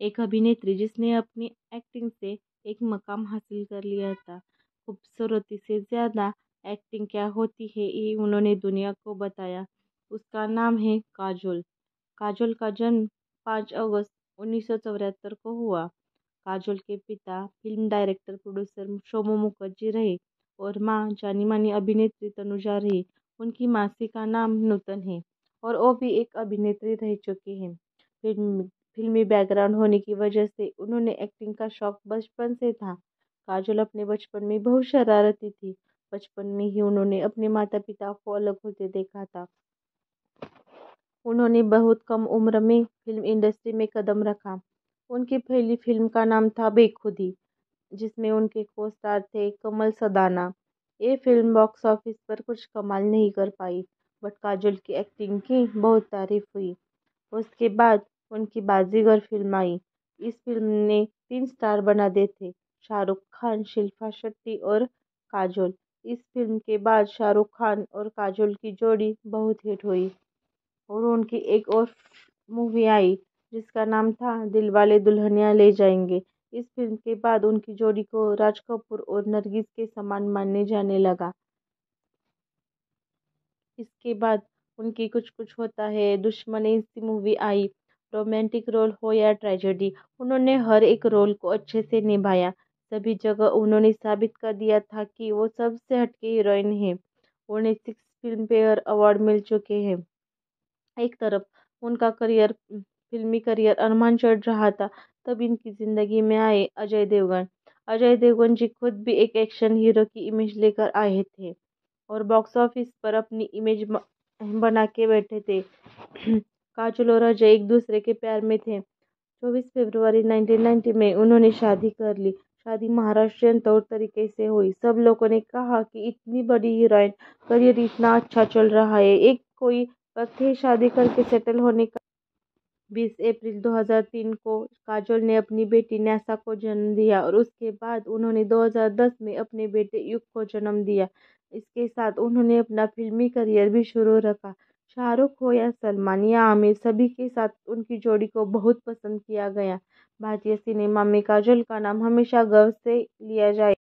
एक अभिनेत्री जिसने अपनी एक्टिंग से एक मकाम हासिल कर लिया था। खूबसूरती से ज़्यादा एक्टिंग क्या होती है, ये उन्होंने दुनिया को बताया। उसका नाम है काजोल। काजोल का जन्म पाँच अगस्त उन्नीस सौ चौहत्तर को हुआ। काजोल के पिता film director producer Shomu Mukherjee रहे और माँ जानी मानी अभिनेत्री तनुजा रही। उनकी मासी का नाम नूतन है और वो भी एक अभिनेत्री रह चुकी हैं। फ़िल्म फिल्मी बैकग्राउंड होने की वजह से उन्होंने एक्टिंग का शौक बचपन से था। काजोल अपने बचपन में बहुत शरारती थी। बचपन में ही उन्होंने अपने माता पिता को अलग होते देखा था। उन्होंने बहुत कम उम्र में फ़िल्म इंडस्ट्री में कदम रखा। उनकी पहली फ़िल्म का नाम था बेखुदी, जिसमें उनके को स्टार थे कमल सदाना। ये फ़िल्म बॉक्स ऑफ़िस पर कुछ कमाल नहीं कर पाई, बट काजोल की एक्टिंग की बहुत तारीफ़ हुई। उसके बाद उनकी बाजीगर फ़िल्म आई इस फ़िल्म ने तीन स्टार बना दिए थे, शाहरुख खान, शिल्पा शेट्टी और काजोल। इस फ़िल्म के बाद शाहरुख खान और काजोल की जोड़ी बहुत हिट हुई और उनकी एक और मूवी आई, जिसका नाम था दिलवाले दुल्हनिया ले जाएँगे। इस फ़िल्म के बाद उनकी जोड़ी को राज कपूर और नरगिस के समान मानने जाने लगा। इसके बाद उनकी कुछ कुछ होता है, दुश्मनी सी मूवी आई। रोमांटिक रोल हो या ट्रेजेडी, उन्होंने हर एक रोल को अच्छे से निभाया। सभी जगह उन्होंने साबित कर दिया था कि वो सबसे हटके हीरोइन है। उन्हें सिक्स फ़िल्म फेयर अवार्ड मिल चुके हैं। एक तरफ़ उनका करियर, फिल्मी करियर अरमान चढ़ रहा था, तब इनकी ज़िंदगी में आए अजय देवगन। अजय देवगन जी खुद भी एक एक्शन हीरो की इमेज लेकर आए थे और बॉक्स ऑफ़िस पर अपनी इमेज बना के बैठे थे। काजोल और अजय एक दूसरे के प्यार में थे। 24 फरवरी 1990 में उन्होंने शादी कर ली। शादी महाराष्ट्रियन तौर तरीके से हुई। सब लोगों ने कहा कि इतनी बड़ी हीरोइन करियर इतना अच्छा चल रहा है। एक कोई वक्त है शादी करके सेटल होने का। 20 अप्रैल 2003 को काजोल ने अपनी बेटी न्यासा को जन्म दिया और उसके बाद उन्होंने 2010 में अपने बेटे युग को जन्म दिया। इसके साथ उन्होंने अपना फिल्मी करियर भी शुरू रखा। शाहरुख हो या सलमान या आमिर, सभी के साथ उनकी जोड़ी को बहुत पसंद किया गया। भारतीय सिनेमा में काजल का नाम हमेशा गर्व से लिया जाए।